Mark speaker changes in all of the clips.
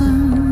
Speaker 1: 身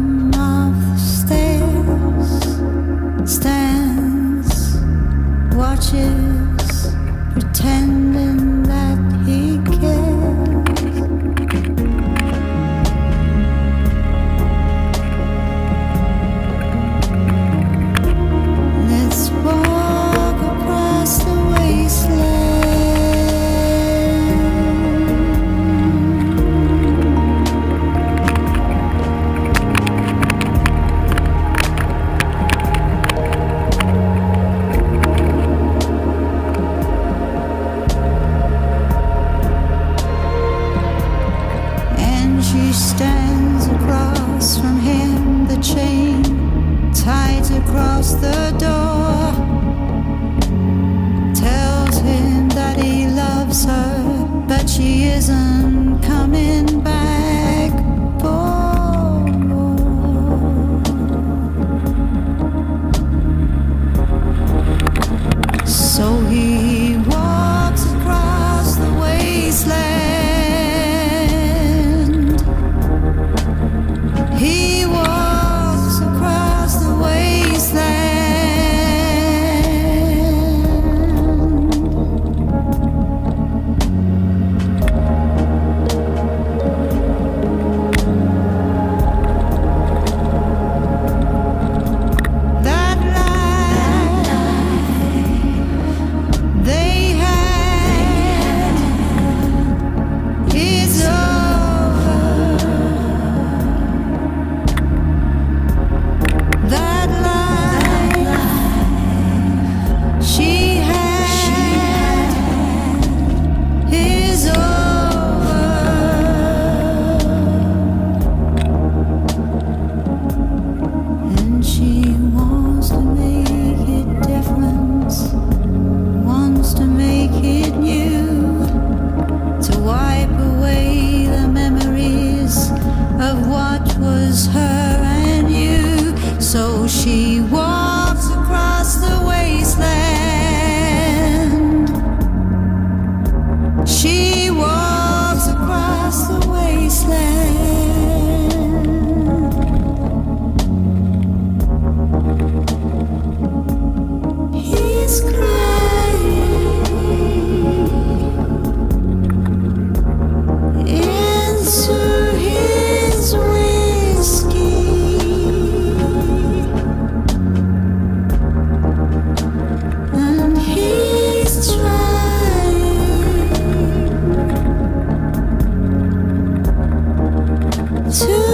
Speaker 1: chain tied across the door tells him that he loves her, but she isn't. Her and you. So she walks across the wasteland. She walks across the wasteland. to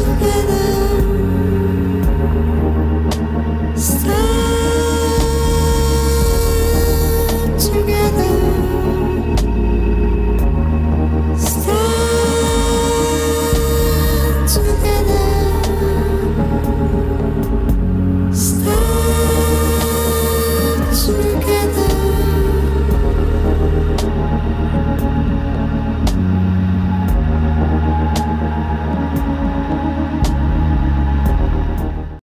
Speaker 1: Just